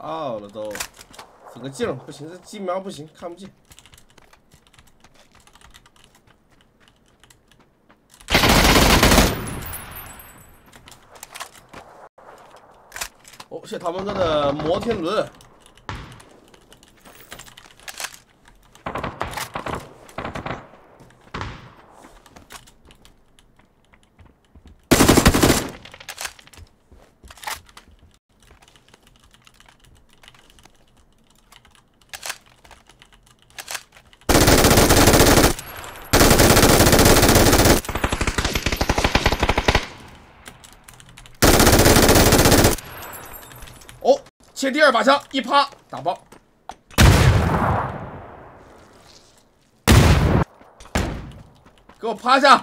操了都，整个镜不行，这机瞄不行，看不见。哦，谢他们哥的摩天轮。切第二把枪，一趴打爆，给我趴下！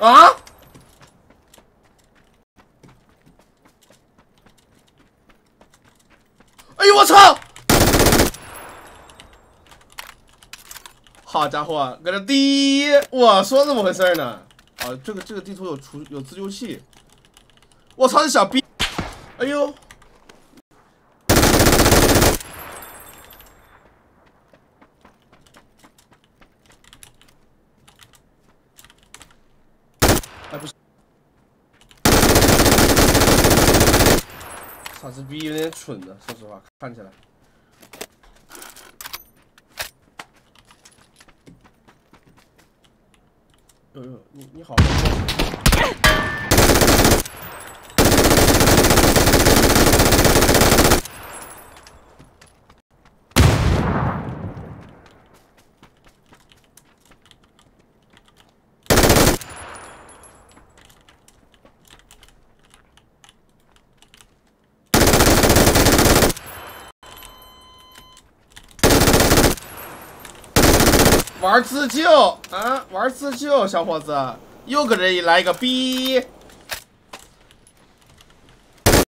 啊！哎我操！好家伙，搁这滴，我说怎么回事呢？啊，这个这个地图有除有自救器。我操，这小逼！哎呦！傻子逼有点蠢的，说实话，看起来。呦呦，你你好。玩自救啊！玩自救，小伙子，又搁这里来一个逼。